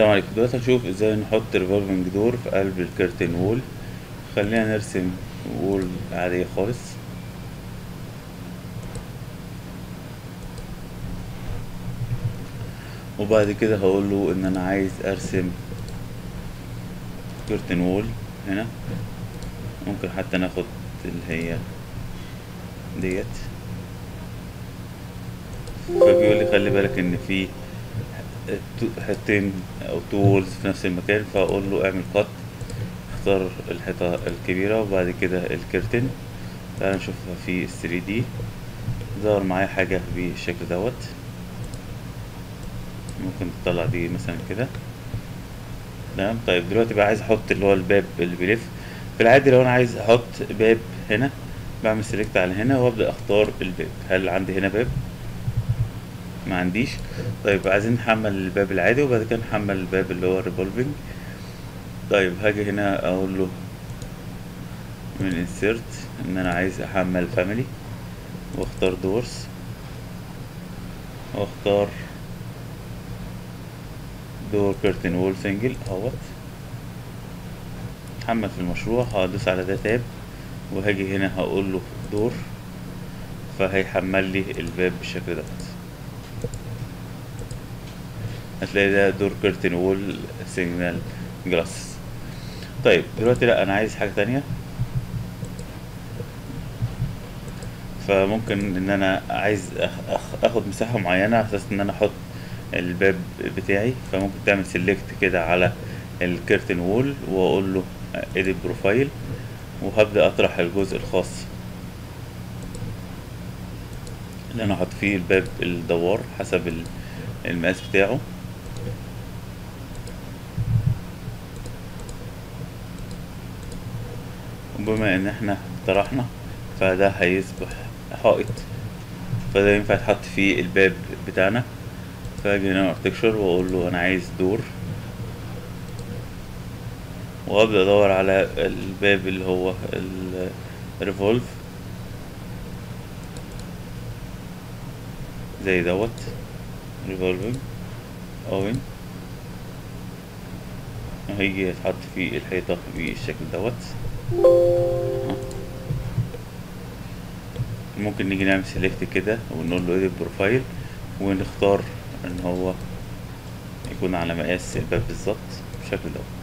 السلام عليكم دلوقتي هنشوف إزاي نحط revolving door في قلب ال curtain wall خلينا نرسم wall عادية خالص. وبعد كده هقول له إن أنا عايز أرسم curtain wall هنا. ممكن حتى ناخد اللي هي ديت. فبيقول لي خلي بالك إن في حتتين أو two walls في نفس المكان فأقول له اعمل cut اختار الحيطة الكبيرة وبعد كده ال curtain تعال نشوفها في 3D ظهر معايا حاجة بالشكل دوت. ممكن تطلع دي مثلا كده. تمام؟ طيب دلوقتي بقى عايز أحط اللي هو الباب اللي بيلف. في العادي لو أنا عايز أحط باب هنا بعمل select على هنا وأبدأ أختار الباب. هل عندي هنا باب؟ ما عنديش. طيب عايزين نحمل الباب العادي وبعد كده نحمل الباب اللي هو ال revolving طيب هاجي هنا أقول له من insert إن أنا عايز أحمل family وأختار doors وأختار door curtain wall single أهوت. حمل في المشروع هدوس على ده tab وهاجي هنا هقول له door فهيحمل لي الباب بالشكل دوت. هتلاقي ده door curtain wall single glass طيب دلوقتي لا أنا عايز حاجة تانية. فممكن إن أنا عايز أخد مساحة معينة على أساس إن أنا أحط الباب بتاعي. فممكن تعمل select كده على ال curtain wall وأقول له edit profile وهبدأ أطرح الجزء الخاص اللي أنا أحط فيه الباب الدوار حسب المقاس بتاعه. وبما إن إحنا طرحنا فده هيصبح حائط. فده ينفع يتحط فيه الباب بتاعنا. فأجي هنا architecture وأقول له أنا عايز door. وأبدأ أدور على الباب اللي هو ال revolve زي دوت revolving أهوت هيجي يتحط في الحيطة بالشكل دوت. ممكن نيجي نعمل select كده ونقول له edit profile ونختار إن هو يكون على مقاس الباب بالظبط بالشكل دوت